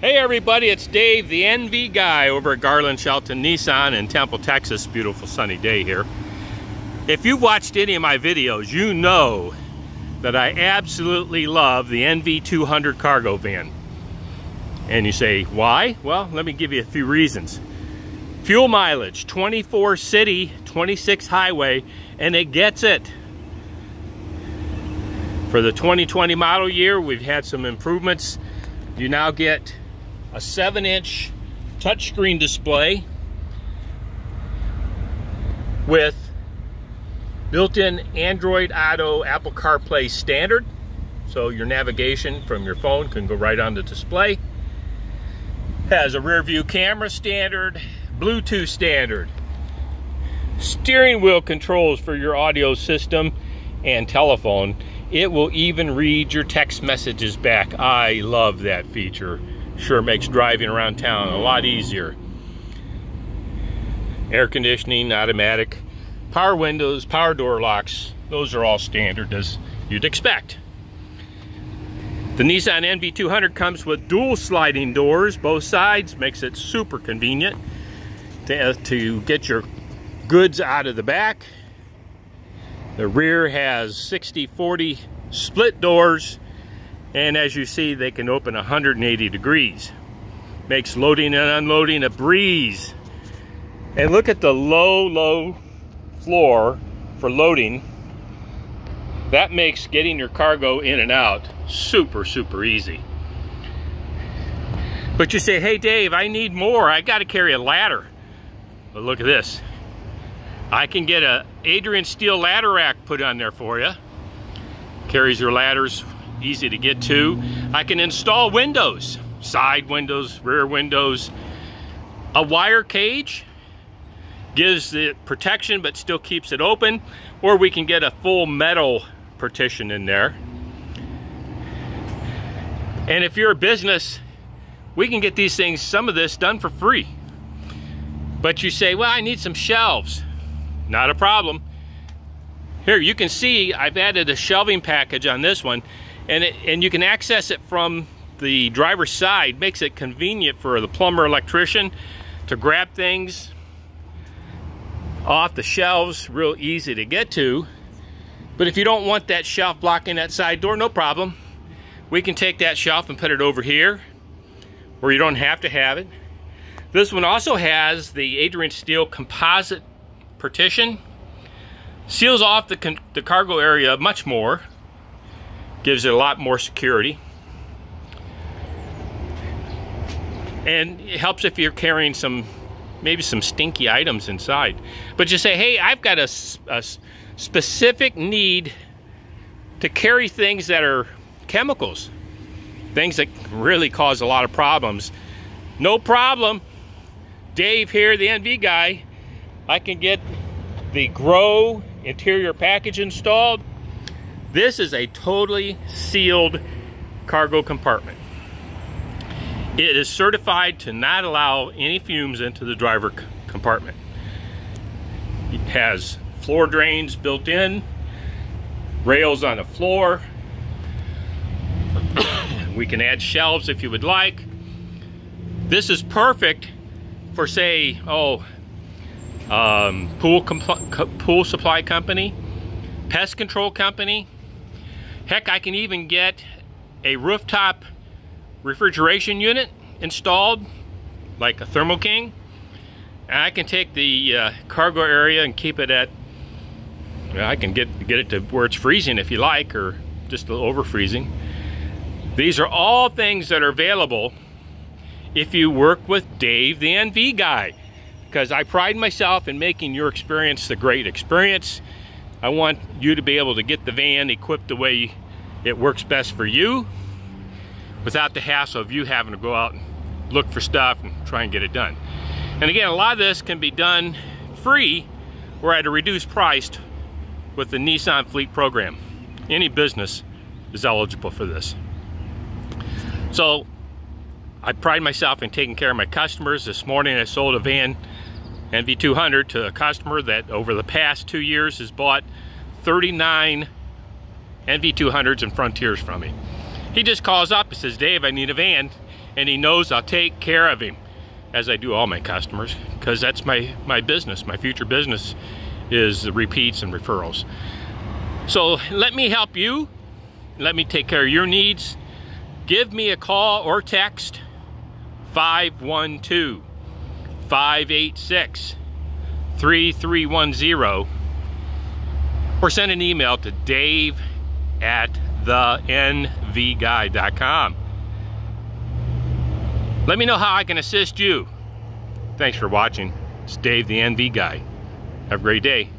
Hey everybody, it's Dave, the NV guy over at Garland Shelton Nissan in Temple, Texas. Beautiful sunny day here. If you've watched any of my videos, you know that I absolutely love the NV200 cargo van. And you say, why? Well, let me give you a few reasons. Fuel mileage, 24 city, 26 highway, and it gets it. For the 2020 model year, we've had some improvements. You now get a 7 inch touchscreen display with built-in Android Auto Apple CarPlay standard. So your navigation from your phone can go right on the display. Has a rear view camera standard, Bluetooth standard, steering wheel controls for your audio system and telephone. It will even read your text messages back. I love that feature. Sure makes driving around town a lot easier. Air conditioning, automatic, power windows, power door locks. Those are all standard as you'd expect. The Nissan NV200 comes with dual sliding doors, both sides, makes it super convenient to, uh, to get your goods out of the back. The rear has 60-40 split doors, and as you see, they can open 180 degrees. Makes loading and unloading a breeze. And look at the low, low floor for loading. That makes getting your cargo in and out super, super easy. But you say, hey Dave, I need more. I gotta carry a ladder. But look at this. I can get a Adrian steel ladder rack put on there for you. Carries your ladders, easy to get to. I can install windows, side windows, rear windows. A wire cage gives the protection but still keeps it open. Or we can get a full metal partition in there. And if you're a business, we can get these things, some of this done for free. But you say, well, I need some shelves. Not a problem. Here, you can see I've added a shelving package on this one, and, it, and you can access it from the driver's side. Makes it convenient for the plumber electrician to grab things off the shelves, real easy to get to. But if you don't want that shelf blocking that side door, no problem. We can take that shelf and put it over here, where you don't have to have it. This one also has the Adrian Steel composite partition. Seals off the, the cargo area much more. Gives it a lot more security. And it helps if you're carrying some, maybe some stinky items inside. But you say, hey, I've got a, a specific need to carry things that are chemicals. Things that really cause a lot of problems. No problem. Dave here, the NV guy, I can get the Grow interior package installed. This is a totally sealed cargo compartment. It is certified to not allow any fumes into the driver compartment. It has floor drains built in, rails on the floor. we can add shelves if you would like. This is perfect for say, oh, um, pool, pool supply company, pest control company. Heck, I can even get a rooftop refrigeration unit installed, like a Thermo King. And I can take the uh, cargo area and keep it at, well, I can get, get it to where it's freezing if you like, or just a little over freezing. These are all things that are available if you work with Dave, the NV guy, because I pride myself in making your experience the great experience. I want you to be able to get the van equipped the way it works best for you without the hassle of you having to go out and look for stuff and try and get it done. And again, a lot of this can be done free or at a reduced price with the Nissan Fleet Program. Any business is eligible for this. So I pride myself in taking care of my customers. This morning I sold a van, NV200, to a customer that over the past two years has bought 39 NV200s and Frontiers from me. He just calls up and says, Dave, I need a van. and he knows I'll take care of him as I do all my customers because that's my, my business. My future business is the repeats and referrals. So let me help you. Let me take care of your needs. Give me a call or text 512 586 3310 or send an email to dave at thenvguy.com. Let me know how I can assist you. Thanks for watching. It's Dave the NV Guy. Have a great day.